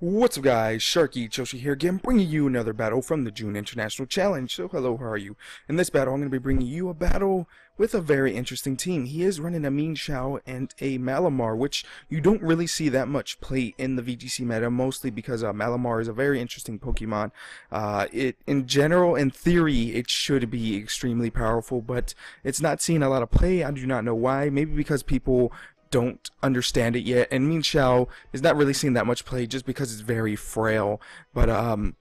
What's up guys, Sharkeatyoshi here again, bringing you another battle from the June International Challenge. So hello, how are you? In this battle, I'm going to be bringing you a battle with a very interesting team. He is running a Mienshao and a Malamar, which you don't really see that much play in the VGC meta, mostly because uh, Malamar is a very interesting Pokemon. Uh, it, in general, in theory, it should be extremely powerful, but it's not seeing a lot of play. I do not know why. Maybe because people don't understand it yet. And Mienshao is not really seeing that much play just because it's very frail. But um,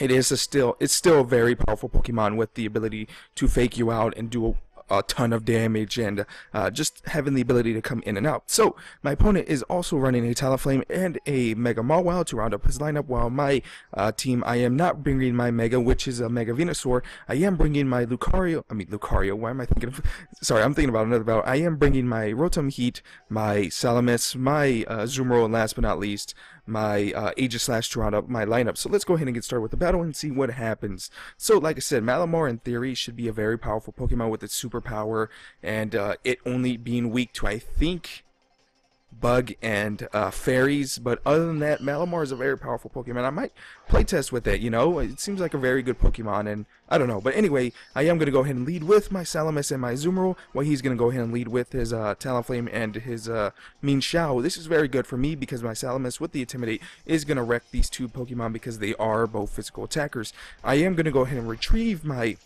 it is a still it's still a very powerful Pokemon with the ability to fake you out and do a ton of damage and uh, just having the ability to come in and out. So my opponent is also running a Talonflame and a Mega Mawile to round up his lineup while my uh, team, I am not bringing my Mega, which is a Mega Venusaur. I am bringing my Lucario, I mean Lucario, why am I thinking of, sorry, I'm thinking about another battle. I am bringing my Rotom Heat, my Salamence, my uh, Azumarill, and last but not least, my uh, Aegislash to round up my lineup. So let's go ahead and get started with the battle and see what happens. So like I said, Malamar in theory should be a very powerful Pokemon with its superpower and uh, it only being weak to I think bug and uh, fairies. But other than that, Malamar is a very powerful Pokemon. I might playtest with it, you know? It seems like a very good Pokemon, and I don't know. But anyway, I am going to go ahead and lead with my Salamence and my Azumarill, while he's going to go ahead and lead with his uh, Talonflame and his uh, Mienshao. This is very good for me because my Salamence with the Intimidate is going to wreck these two Pokemon because they are both physical attackers. I am going to go ahead and retrieve my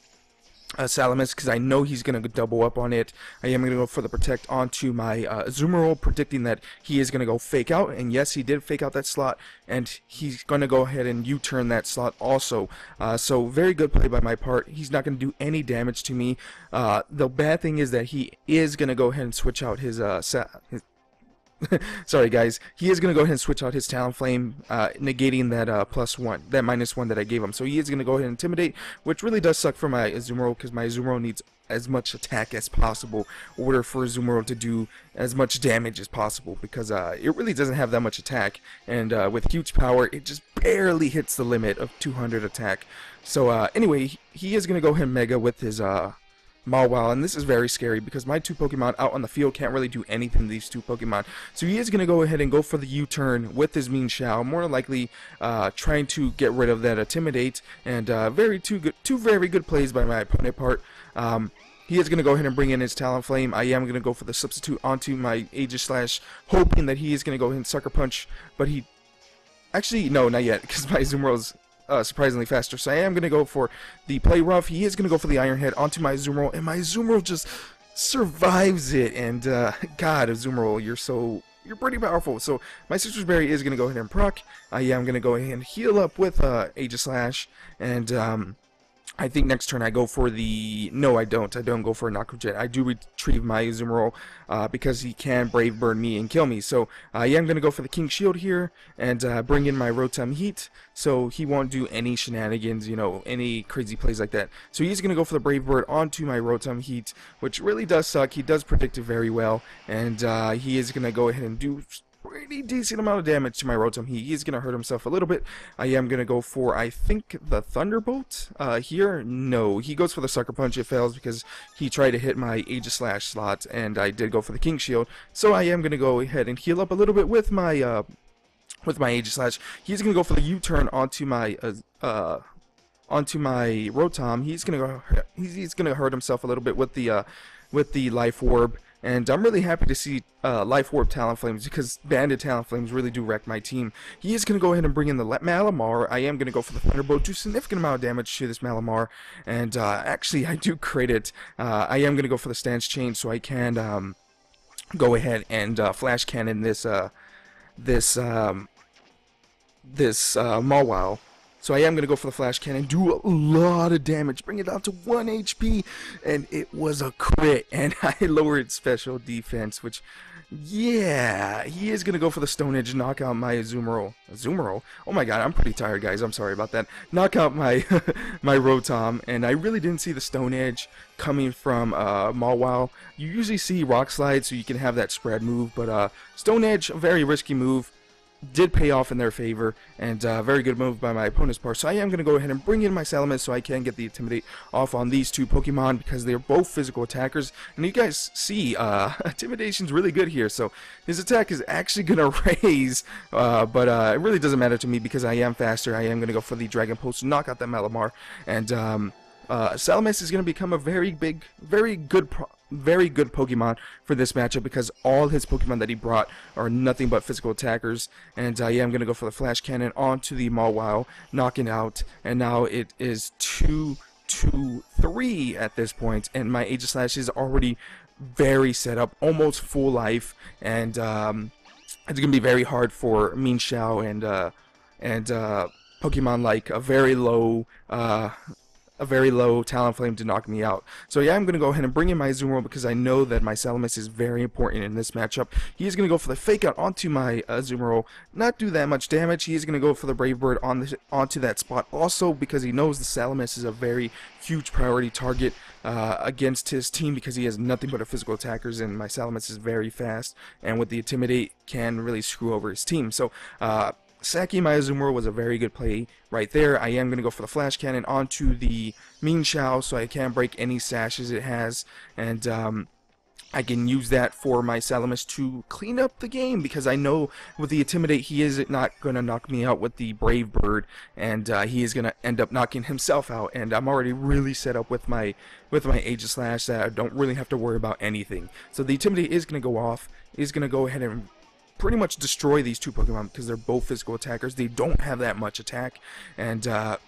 uh, Salamence because I know he's going to double up on it. I am going to go for the Protect onto my uh, Azumarill, predicting that he is going to go Fake Out. And yes, he did Fake Out that slot, and he's going to go ahead and U-turn that slot also. Uh, so very good play by my part. He's not going to do any damage to me. Uh, the bad thing is that he is going to go ahead and switch out his, uh, his Sorry, guys. He is going to go ahead and switch out his Talonflame, uh, negating that uh, plus one, that minus one that I gave him. So he is going to go ahead and Intimidate, which really does suck for my Azumarill because my Azumarill needs as much attack as possible in order for Azumarill to do as much damage as possible because uh, it really doesn't have that much attack. And uh, with huge power, it just barely hits the limit of 200 attack. So uh, anyway, he is going to go ahead and Mega with his uh, Mawile, and this is very scary because my two Pokemon out on the field can't really do anything to these two Pokemon. So he is going to go ahead and go for the U-turn with his Mienshao, more likely uh, trying to get rid of that Intimidate, and uh, very two good, two very good plays by my opponent part. Um, he is going to go ahead and bring in his Talonflame. I am going to go for the substitute onto my Aegislash, hoping that he is going to go ahead and Sucker Punch, but he... Actually, no, not yet, because my Azumarill uh, surprisingly faster. So I am going to go for the play rough. He is going to go for the Iron Head onto my Azumarill, and my Azumarill just survives it. And uh, God, Azumarill, you're so you're pretty powerful. So my Sitrus Berry is going to go ahead and proc. Yeah, I am going to go ahead and heal up with uh, Aegislash, and um, I think next turn I go for the... No, I don't. I don't go for a Knockout Jet. I do retrieve my Azumarill uh, because he can Brave Bird me and kill me. So yeah I am going to go for the King Shield here and uh, bring in my Rotom Heat so he won't do any shenanigans, you know, any crazy plays like that. So he's going to go for the Brave Bird onto my Rotom Heat, which really does suck. He does predict it very well, and uh, he is going to go ahead and do pretty decent amount of damage to my Rotom. He is going to hurt himself a little bit. I am going to go for, I think, the Thunderbolt uh, here. No, he goes for the Sucker Punch. It fails because he tried to hit my Aegislash slot, and I did go for the King Shield. So I am going to go ahead and heal up a little bit with my... Uh, with my Aegislash, he's gonna go for the U-turn onto my uh, uh, onto my Rotom. He's gonna go. He's, he's gonna hurt himself a little bit with the uh, with the Life Orb, and I'm really happy to see uh, Life Orb Talonflames because Banded Talonflames really do wreck my team. He is going to go ahead and bring in the let Malamar. I am going to go for the Thunderbolt, do significant amount of damage to this Malamar. And uh, actually, I do credit. Uh, I am going to go for the Stance Change so I can um, go ahead and uh, Flash Cannon this uh, this um, this uh, Mawile. So I am going to go for the Flash Cannon, do a lot of damage, bring it down to 1 HP, and it was a crit, and I lowered special defense, which, yeah, he is going to go for the Stone Edge, knock out my Azumarill. Azumarill? Oh my god, I'm pretty tired, guys, I'm sorry about that. Knock out my my Rotom, and I really didn't see the Stone Edge coming from uh, Mawile. You usually see Rock Slide, so you can have that spread move, but uh, Stone Edge, a very risky move did pay off in their favor, and uh, very good move by my opponent's part. So I am going to go ahead and bring in my Salamence so I can get the Intimidate off on these two Pokemon because they're both physical attackers. And you guys see, uh, Intimidation's really good here, so his attack is actually going to raise, uh, but uh, it really doesn't matter to me because I am faster. I am going to go for the Dragon Pulse knock out that Malamar, and um, uh, Salamence is going to become a very big, very good very good Pokemon for this matchup because all his Pokemon that he brought are nothing but physical attackers. And uh, yeah, I'm going to go for the Flash Cannon onto the Mawile, knocking out. And now it is 2 2 3 at this point, and my Aegislash is already very set up, almost full life. And um, it's going to be very hard for Mienshao and, uh, and uh, Pokemon like a very low. Uh, a very low Talonflame to knock me out. So yeah, I'm going to go ahead and bring in my Azumarill because I know that my Salamence is very important in this matchup. He is going to go for the Fake Out onto my uh, Azumarill, not do that much damage. He is going to go for the Brave Bird on the, onto that spot also because he knows the Salamence is a very huge priority target uh, against his team because he has nothing but a physical attackers and my Salamence is very fast and with the Intimidate can really screw over his team. So uh, Saki Mayazumura was a very good play right there. I am going to go for the Flash Cannon onto the Mienshao so I can break any sashes it has. And um, I can use that for my Salamence to clean up the game because I know with the Intimidate he is not going to knock me out with the Brave Bird and uh, he is going to end up knocking himself out and I'm already really set up with my with my Aegislash that I don't really have to worry about anything. So the Intimidate is going to go off, is going to go ahead and pretty much destroy these two Pokemon because they're both physical attackers. They don't have that much attack, and uh,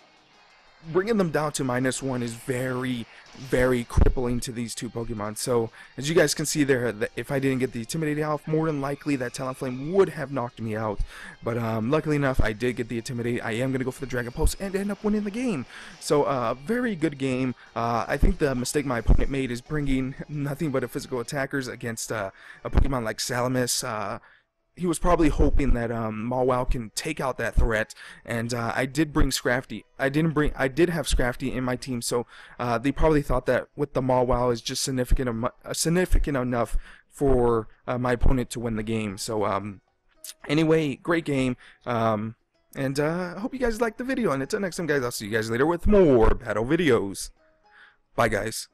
bringing them down to minus one is very, very crippling to these two Pokemon. So, as you guys can see there, if I didn't get the Intimidate off, more than likely that Talonflame would have knocked me out. But um, luckily enough, I did get the Intimidate. I am going to go for the Dragon Pulse and end up winning the game. So, uh, very good game. Uh, I think the mistake my opponent made is bringing nothing but a physical attackers against uh, a Pokemon like Salamence. He was probably hoping that um, Mawile can take out that threat, and uh, I did bring Scrafty. I didn't bring. I did have Scrafty in my team, so uh, they probably thought that with the Mawile is just significant, uh, significant enough for uh, my opponent to win the game. So um, anyway, great game. Um, and uh, I hope you guys liked the video. And until next time, guys, I'll see you guys later with more battle videos. Bye, guys.